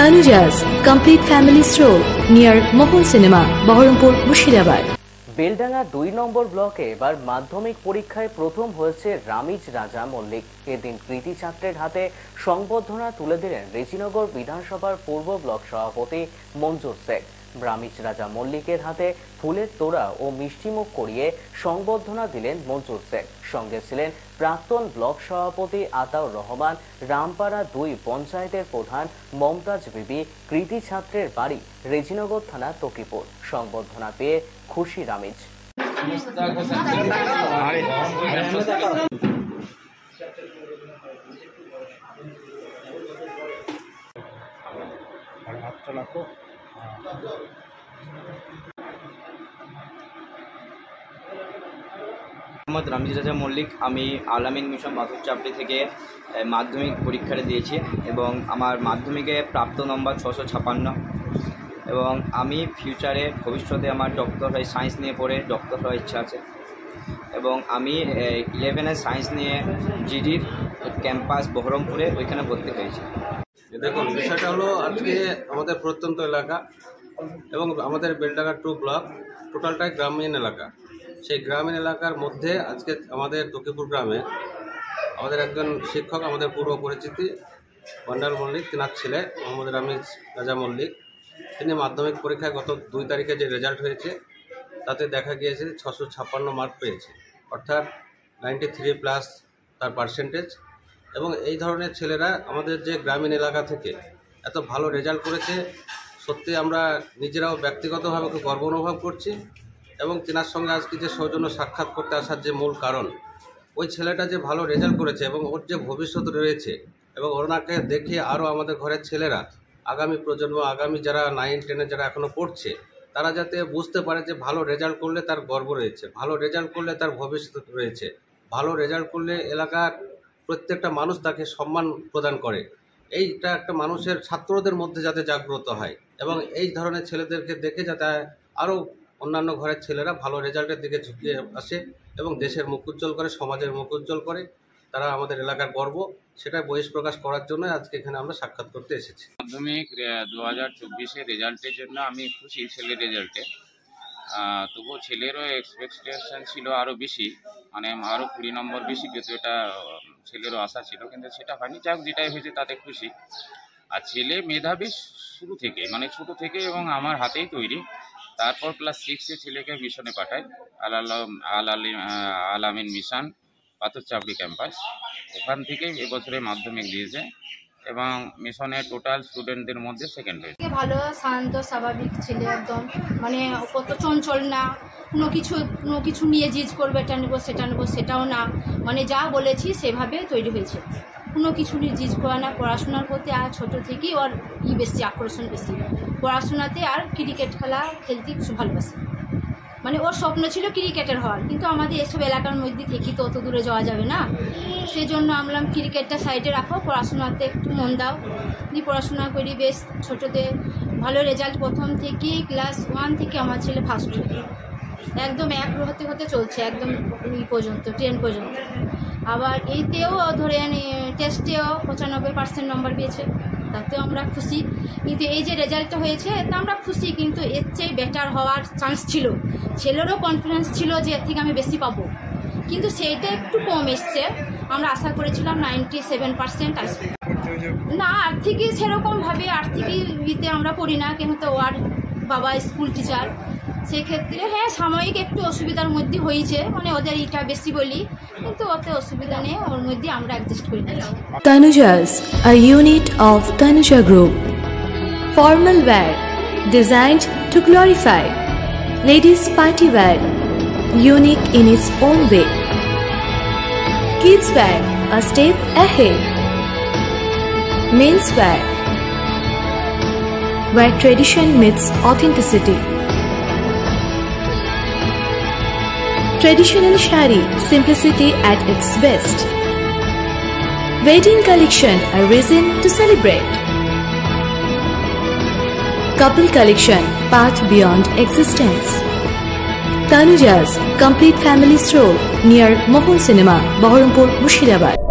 Tanujas Complete Family Stroll near Mohol Cinema, Baharampur Mushirabad. Beldanga দুই নম্বর ব্লকে এবার মাধ্যমিক পরীক্ষায় প্রথম হয়েছে রামিজ রাজা মল্লিক এদিন কৃতি ছাত্রের হাতে সংবর্ধনা তুলে দিলেন রেজিনগর বিধানসভার পূর্ব ব্লক সভাপতি মঞ্জুর শেখ রামিজ রাজা মল্লিকের হাতে ফুলের তোড়া ও মিষ্টিমুখ করিয়ে সংবর্ধনা দিলেন মঞ্জুর শেখ সঙ্গে ছিলেন প্রাক্তন ব্লক সভাপতি আতাউর রহমান রামপাড়া দুই পঞ্চায়েতের প্রধান মমতাজ বিবি কৃতি ছাত্রের বাড়ি রেজিনগর থানা তকিপুর সংবর্ধনা পেয়ে খুশি রামিজ মোহাম্মদ রামজি রাজা মল্লিক, আমি আলামিন মিশন মাথুর চাপড়ি থেকে মাধ্যমিক পরীক্ষাটা দিয়েছি এবং আমার মাধ্যমিকে প্রাপ্ত নম্বর ছশো ছাপান্ন। এবং আমি ফিউচারে ভবিষ্যতে আমার ডক্টর হয় সায়েন্স নিয়ে পড়ে ডক্টর হওয়ার ইচ্ছা আছে। এবং আমি ইলেভেনে সায়েন্স নিয়ে জিডির ক্যাম্পাস বহরমপুরে ওইখানে ভর্তি হয়েছি। দেখুন, বিষয়টা হলো আজকে আমাদের প্রত্যন্ত এলাকা এবং আমাদের বেলডাঙ্গা টু ব্লক, টোটালটাই গ্রামীণ এলাকা। সেই গ্রামীণ এলাকার মধ্যে আজকে আমাদের তকিপুর গ্রামে আমাদের একজন শিক্ষক, আমাদের পূর্ব পরিচিতি বন্ডাল মল্লিক, তেনার ছেলে, মোহাম্মদ রামিজ রাজা মল্লিক। তিনি মাধ্যমিক পরীক্ষায় গত দুই তারিখে যে রেজাল্ট হয়েছে, তাতে দেখা গিয়েছে ছশো ছাপ্পান্ন মার্ক পেয়েছে। অর্থাৎ নাইনটি থ্রি প্লাস তার পার্সেন্টেজ এবং এই ধরনের ছেলেরা আমাদের যে গ্রামীণ এলাকা থেকে এত ভালো রেজাল্ট করেছে, সত্যি আমরা নিজেরাও ব্যক্তিগতভাবে খুব গর্ব অনুভব করছি এবং তেনার সঙ্গে আজকে যে সৌজন্য সাক্ষাৎ করতে আসার যে মূল কারণ, ওই ছেলেটা যে ভালো রেজাল্ট করেছে এবং ওর যে ভবিষ্যৎ রয়েছে এবং ওনাকে দেখে আরও আমাদের ঘরের ছেলেরা, আগামী প্রজন্ম, আগামী যারা নাইন টেনে যারা এখনও পড়ছে, তারা যাতে বুঝতে পারে যে ভালো রেজাল্ট করলে তার গর্ব রয়েছে, ভালো রেজাল্ট করলে তার ভবিষ্যৎ রয়েছে, ভালো রেজাল্ট করলে এলাকার প্রত্যেকটা মানুষ তাকে সম্মান প্রদান করে। এইটা একটা মানুষের ছাত্রদের মধ্যে যাতে জাগ্রত হয় এবং এই ধরনের ছেলেদেরকে দেখে যাতে আরও অন্যান্য ঘরের ছেলেরা ভালো রেজাল্টের দিকে ঝুঁকিয়ে আসে এবং দেশের মুখ উজ্জ্বল করে, সমাজের মুখ উজ্জ্বল করে, তারা আমাদের এলাকার গর্ব, সেটা বহিষ্প্রকাশ করার জন্য আজকে এখানে আমরা সাক্ষাৎ করতে এসেছি। মাধ্যমিক দু হাজার চব্বিশের রেজাল্টের জন্য আমি খুশি ছেলের রেজাল্টে তবুও ছেলেরও এক্সপেকটেশন ছিল আরও বেশি। মানে আরও কুড়ি নম্বর বেশি পেত এটা ছেলেরও আশা ছিল, কিন্তু সেটা হয়নি। যাক, যেটাই হয়েছে তাতে খুশি। আর ছেলে মেধাবী শুরু থেকে মানে ছোট থেকে এবং আমার হাতেই তৈরি। তারপর ক্লাস সিক্সে ছেলেকে মিশনে পাঠাই, আল আল আল আমিন মিশন পাথর চাপড়ি ক্যাম্পাস ওখান থেকেই এবছরে মাধ্যমিক দিয়েছে। এবং মিশনের টোটাল স্টুডেন্টদের মধ্যে সেকেন্ড হয়েছে। ভালো, শান্ত, স্বাভাবিক ছেলে একদম। মানে কত চঞ্চল না। কোনো কিছু কোনো কিছু নিয়ে জিজ করবে, এটা নেব, সেটা নেব, সেটাও না। মানে যা বলেছি সেভাবে তৈরি হয়েছে। কোনো কিছু নিয়ে জিজ করে না। পড়াশোনার প্রতি আর ছোটো থেকেই ওর ই বেশি, আকর্ষণ বেশি। পড়াশোনাতে আর ক্রিকেট খেলা, খেলতে ভালোবাসে। মানে ওর স্বপ্ন ছিল ক্রিকেটার হওয়ার, কিন্তু আমাদের এসব এলাকার মধ্যে থেকে তো অত দূরে যাওয়া যাবে না। সেই জন্য আমরা ক্রিকেটটা সাইডে রাখো, পড়াশোনাতে একটু মন দাও। দিয়ে পড়াশোনা করি বেশ ছোটোতে। ভালো রেজাল্ট প্রথম থেকেই ক্লাস ওয়ান থেকে আমার ছেলে ফার্স্ট একদম এক হতে হতে চলছে, একদম ই পর্যন্ত টেন পর্যন্ত। আবার এইতেও ধরে আনি টেস্টেও পঁচানব্বই পার্সেন্ট নম্বর পেয়েছে। তাতেও আমরা খুশি। কিন্তু এই যে রেজাল্টটা হয়েছে, তা আমরা খুশি, কিন্তু এর চেয়ে বেটার হওয়ার চান্স ছিল। ছেলেরও কনফিডেন্স ছিল যে এর থেকে আমি বেশি পাবো। কিন্তু সেইটা একটু কম এসছে। আমরা আশা করেছিলাম নাইনটি সেভেন পার্সেন্ট আসবে না, আর্থিকই সেরকমভাবে আর্থিকই ইতে আমরা পড়ি না, কিন্তু ওয়ার বাবা স্কুল টিচার সেক্ষেত্রে হ্যাঁ সাময়িক একটু অসুবিধার মধ্যে হয়েছে মানে ওদের ইটা বেশি বলি কিন্তু ওতে অসুবিধা নেই ওর মধ্যে আমরা অ্যাডজাস্ট করে নিয়েছি Tanujas, a unit of Tanuja Group. Formal wear, designed to glorify. Ladies' party wear, unique in its own way. Kids wear, a step ahead. Men's wear, where tradition meets authenticity. Traditional shari, simplicity at its best. Wedding collection, a reason to celebrate. Couple collection, path beyond existence. Tanuja's complete family stroll near Mohol Cinema, Baharampur, Mushirabad.